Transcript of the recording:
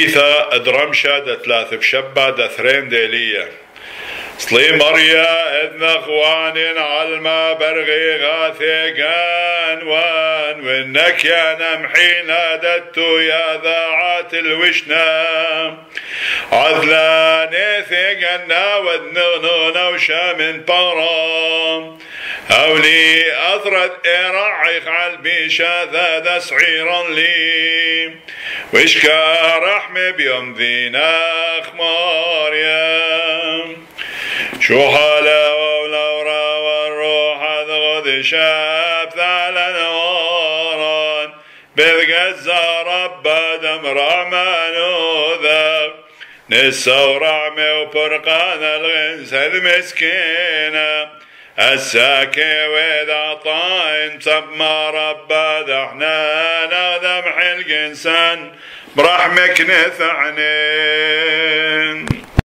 إذا أدرمشا دا ثلاث بشبا دا ثرين ديلية. سلي مريا إذن أخوان علما برغي غاثي كان وان. وإنك يا نمحي نادت يا ذاعات الوشنا. عذلان ثقنا ودنغنون وشام برام أولي أثرت إرعيخ عالبيشا ذا سعيرا لي. وإشكا رحمة بيوم ذينا يا شو حالا ولورا والروح غد شاب ثالا نورا بالقزة رب دم رحمن وذا نسا ورعمة وفرقان الغنس المسكينة. الساكي وإذا طاين ما رب إحنا ذبح الإنسان برحمك نثعني